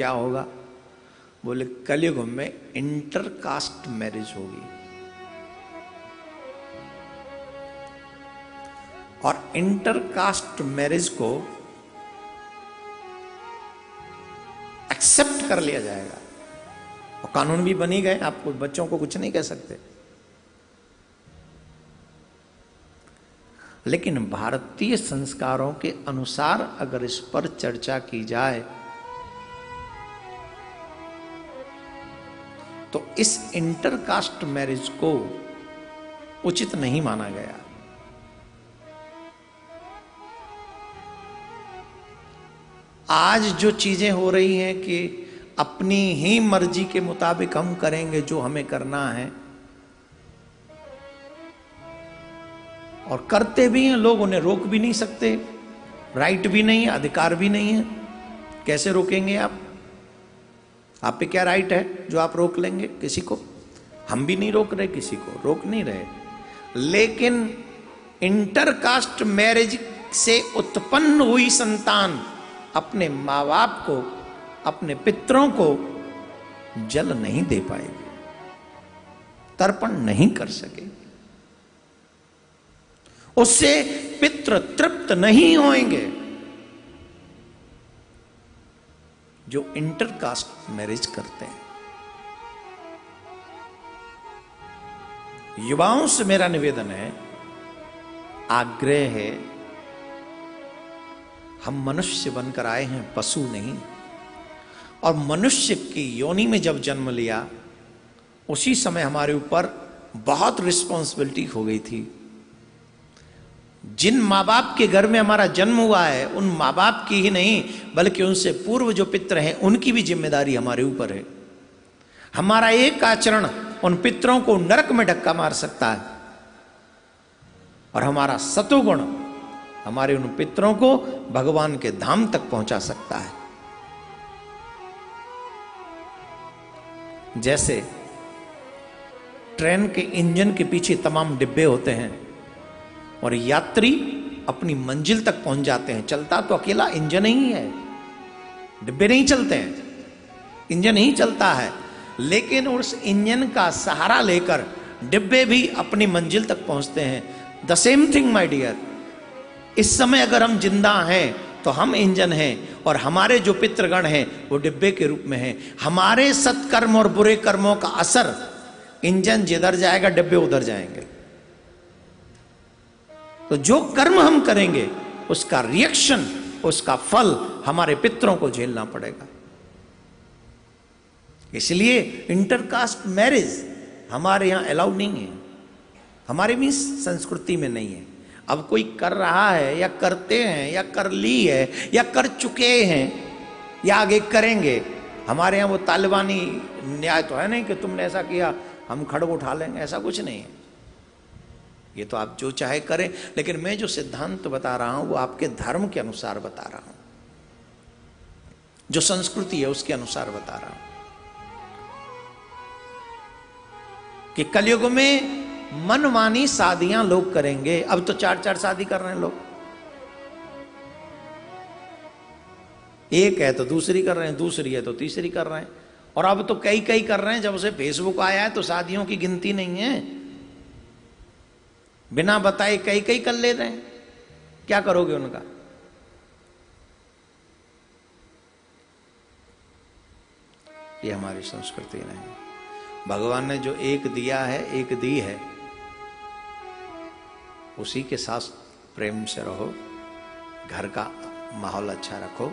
क्या होगा? बोले, कलयुग में इंटरकास्ट मैरिज होगी। और इंटरकास्ट मैरिज को एक्सेप्ट कर लिया जाएगा। और कानून भी बनी गए आपको बच्चों को कुछ नहीं कह सकते। लेकिन भारतीय संस्कारों के अनुसार अगर इस पर चर्चा की जाए तो इस इंटरकास्ट मैरिज को उचित नहीं माना गया। आज जो चीज़ें हो रही हैं कि अपनी ही मर्ज़ी के मुताबिक हम करेंगे जो हमें करना है, और करते भी हैं, लोग उन्हें रोक भी नहीं सकते, राइट भी नहीं है, अधिकार भी नहीं है। कैसे रोकेंगे आप? आप पे क्या राइट है जो आप रोक लेंगे किसी को? हम भी नहीं रोक रहे किसी को, रोक नहीं रहे। लेकिन इंटरकास्ट मैरिज से उत्पन्न हुई संतान अपने माँ बाप को, अपने पितरों को जल नहीं दे पाएगी, तर्पण नहीं कर सके उससे पित्र तृप्त नहीं होंगे जो इंटरकास्ट मैरिज करते हैं। युवाओं से मेरा निवेदन है, आग्रह है, हम मनुष्य बनकर आए हैं, पशु नहीं। और मनुष्य की योनि में जब जन्म लिया, उसी समय हमारे ऊपर बहुत रिस्पॉन्सिबिलिटी हो गई थी। जिन माँ बाप के घर में हमारा जन्म हुआ है, उन माँ बाप की ही नहीं, बल्कि उनसे पूर्व जो पित्र हैं, उनकी भी ज़िम्मेदारी हमारे ऊपर है। हमारा एक आचरण उन पितरों को नरक में धक्का मार सकता है। और हमारा सतुगुण हमारे उन पितरों को भगवान के धाम तक पहुँचा सकता है। जैसे ट्रेन के इंजन के पीछे तमाम डिब्बे होते हैं और यात्री अपनी मंजिल तक पहुँच जाते हैं। चलता तो अकेला, इंजन ही है। डिब्बे नहीं चलते हैं। इंजन ही चलता है। लेकिन उस इंजन का सहारा लेकर डिब्बे भी अपनी मंजिल तक पहुँचते हैं। The same thing my dear इस समय अगर हम ज़िंदा हैं तो हम इंजन हैं और हमारे जो पितृगण हैं, वो डिब्बे के रूप में हैं। हमारे सत्कर्म और बुरे कर्मों का असर, इंजन जिधर जाएगा, डिब्बे उधर जाएँगे। तो जो कर्म हम करेंगे, उसका रिएक्शन उसका फल हमारे पितरों को झेलना पड़ेगा। इसलिए इंटरकास्ट मैरिज हमारे यहाँ अलाउड नहीं है। हमारे भी संस्कृति में नहीं है। अब कोई कर रहा है, या करते हैं, या कर ली है, या कर चुके हैं, या आगे करेंगे, हमारे यहाँ वो तालिबानी न्याय तो है नहीं कि तुमने ऐसा किया, हम खड़ग उठा लेंगे, ऐसा कुछ नहीं है। ये तो आप जो चाहे करें, लेकिन मैं जो सिद्धांत बता रहा हूँ, वो आपके धर्म के अनुसार बता रहा हूँ। जो संस्कृति है, उसके अनुसार बता रहा हूँ। कि कलयुग में मनमानी शादियाँ लोग करेंगे। अब तो चार चार शादी कर रहे हैं लोग। एक है तो दूसरी कर रहे हैं, दूसरी है तो तीसरी कर रहे हैं। और अब तो कई कई कर रहे हैं। जब से फेसबुक आया है तो शादियों की गिनती नहीं है। बिना बताए कई कई कर ले रहे हैं। क्या करोगे उनका? ये हमारी संस्कृति नहीं भगवान ने जो एक दिया है, एक दी है, उसी के साथ प्रेम से रहो, घर का माहौल अच्छा रखो